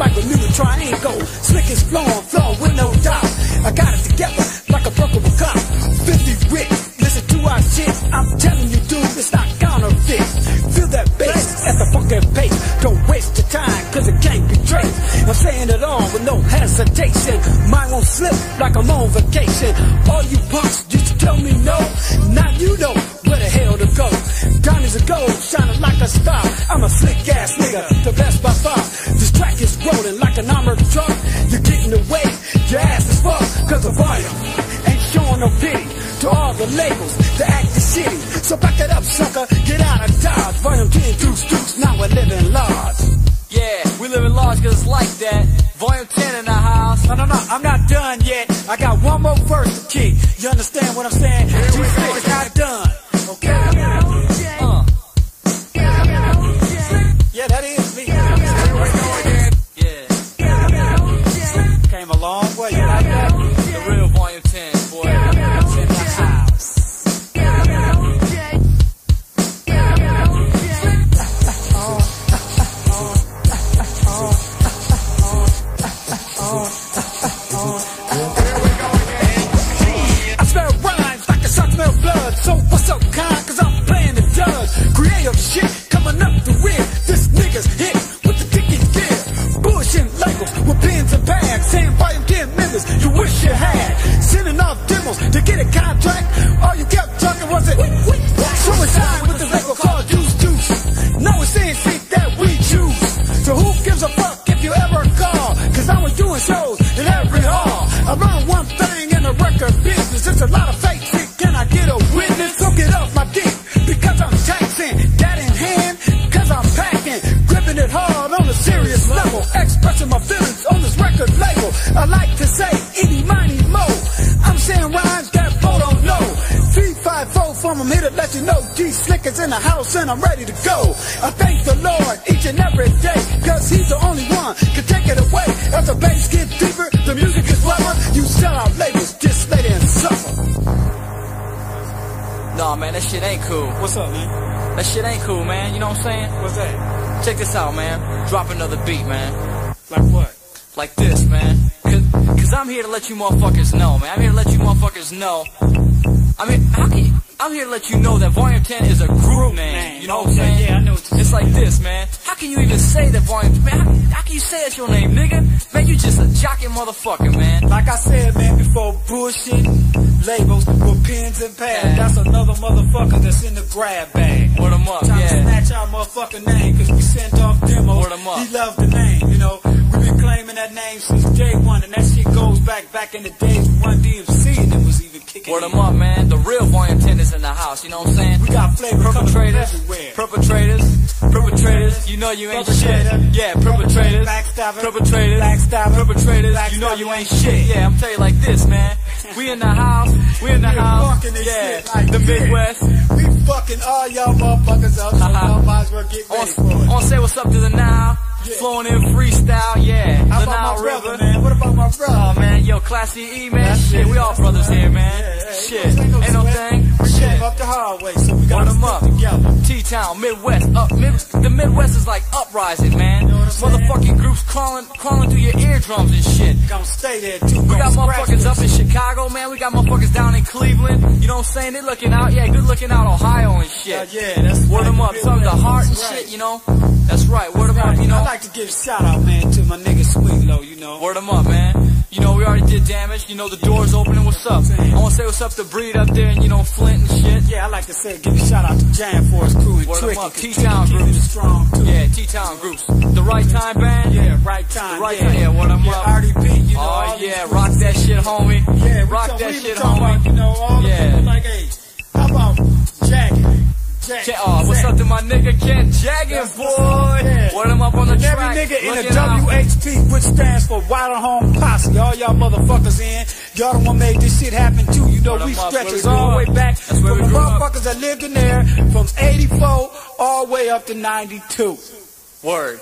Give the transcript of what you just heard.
like a new triangle. Slick is flowing, flowing with no doubt. I got it together like a broken cop. 50 Rick, listen to our shit. I'm telling you, dude, it's not counterfeit. Feel that bass at the fucking pace. Don't waste your time, cause it can't be traced. I'm saying it all with no hesitation. Mine won't slip like I'm on vacation. All you punks used to tell me no. Now you know where the hell to go. Diamonds of gold, shining like a star. I'm a slick ass nigga, the best by far. This track is rolling like an armored truck. You're getting away, your ass is fucked, cause the volume ain't showing no pity to all the labels that act the city. So back it up, sucker, get out of Dodge. Volume 10, deuce, deuce, now we're living large. Yeah, we live in large cause it's like that. Volume 10 in the house. No, no, no, I'm not done yet. I got one more verse to kick. You understand what I'm saying? G-Slick is not done. Okay? Gives a fuck if you ever call? Cause I was doing shows in every hall. I learned one thing in the record business. It's a lot of fake shit. Can I get a witness? So get off my dick. Because I'm taxing. That in hand. Cause I'm packing. Gripping it hard on a serious level. Expressing my feelings on this record label. I like to say, any, miny, mo. I'm saying rhymes that Bo don't know. Three, five, four from I'm here to let you know. G Slick is in the house and I'm ready to go. I thank the Lord each and every day. Cause he's shit ain't cool. What's up, man? That shit ain't cool, man. You know what I'm saying? What's that? Check this out, man. Drop another beat, man. Like what? Like this, man. Cause, Cause I'm here to let you motherfuckers know, man. I'm here to let you motherfuckers know. I mean, how can you, I'm here to let you know that Volume 10 is a group name. You know what I'm saying? yeah, I know It's like this, man. How can you even say that Volume, man? How, how can you say that's your name, nigga? Man, you just a jocking motherfucker, man. Like I said, man, before bullshit labels with pins and pads. That's another motherfucker that's in the grab bag. Word em up, Time yeah. to snatch our motherfucking name, cause we sent off demos. Word em up. He loved the name, you know. We've been claiming that name since day one, and that shit goes back, back in the days with 1DMC even kicking. Word in. 'em up, man. The real 10 is in the house. You know what I'm saying? We got flavor perpetrators, everywhere. perpetrators, perpetrators. You know you ain't shit. Yeah, perpetrators, perpetrators, perpetrators. You know you ain't shit. Yeah, I'm telling you like this, man. We in the house. We in the house. Yeah, like the. Midwest. We fucking all y'all motherfuckers up, so Uh-huh. y'all might as well get On, ready for it. on say what's up to the. Yeah. Flowing in freestyle, yeah. How the about Nile my River. man? What about brother? Oh man, yo, Classy E, man. That's shit, it. we all brothers here, man. Yeah, yeah. Shit, Ain't no ain't no thing. We Shit. up the hard way, so we got Word to 'em stick up. together. T-Town, Midwest, up, mid, the Midwest is like uprising, man. Know what I'm saying? Motherfucking groups crawling, crawling through your eardrums and shit. Gonna stay there too. We got motherfuckers up in Chicago, man. We got motherfuckers down in Cleveland. You know what I'm saying? They looking out, yeah, good looking out Ohio and shit. Uh, yeah, that's Word them up, Real some of the heart and shit, you know? That's right, word them up, you know? I like to give a shout out, man, to my nigga Sweet Low, you know. Word them up, man. You know, we already did damage. You know, the door's opening. What's up? I want to say what's up to Breed up there and, you know, Flint and shit. Yeah, I like to say, give a shout out to Jam Force Crew and Word 'em Tricky. up. 'cause T-Town groups. strong, too. Yeah, T-Town groups. The right time band? Yeah, right time. The right yeah. time, yeah, word 'em yeah, up. RDP, you know. Oh, yeah, rock that shit, homie. Yeah, rock that shit, homie. About, you know, all Yeah. the people like, hey, how about Jackie? Jack, Ken, oh, what's up to my nigga Ken Jagen, boy? what's up, yeah. Word him up on the And track. every nigga in the. WHP, which stands for Wild Home Posse. All y'all motherfuckers in. Y'all the one made this shit happen too. You know, Word we 'em up, stretch we us all the way back That's where from the grew up. motherfuckers that lived in there from 84 all the way up to 92. Word.